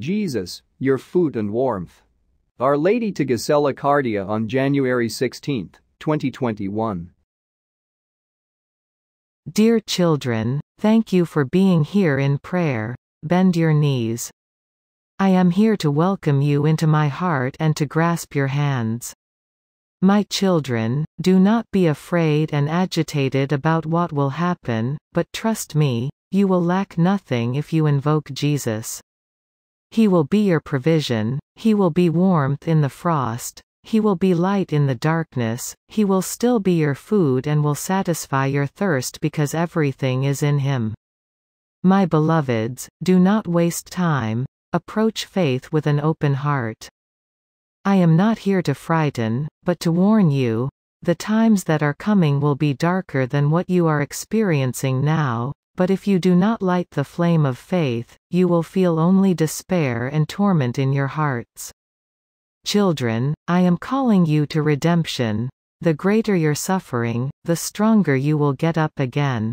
Jesus, your food and warmth. Our Lady to Gisella Cardia on January 16, 2021. Dear children, thank you for being here in prayer. Bend your knees. I am here to welcome you into my heart and to grasp your hands. My children, do not be afraid and agitated about what will happen, but trust me, you will lack nothing if you invoke Jesus. He will be your provision, he will be warmth in the frost, he will be light in the darkness, he will still be your food and will satisfy your thirst because everything is in him. My beloveds, do not waste time, approach faith with an open heart. I am not here to frighten, but to warn you, the times that are coming will be darker than what you are experiencing now, but if you do not light the flame of faith, you will feel only despair and torment in your hearts. Children, I am calling you to redemption. The greater your suffering, the stronger you will get up again.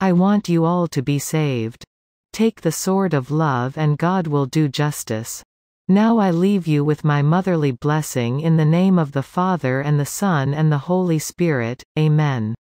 I want you all to be saved. Take the sword of love and God will do justice. Now I leave you with my motherly blessing in the name of the Father and the Son and the Holy Spirit. Amen.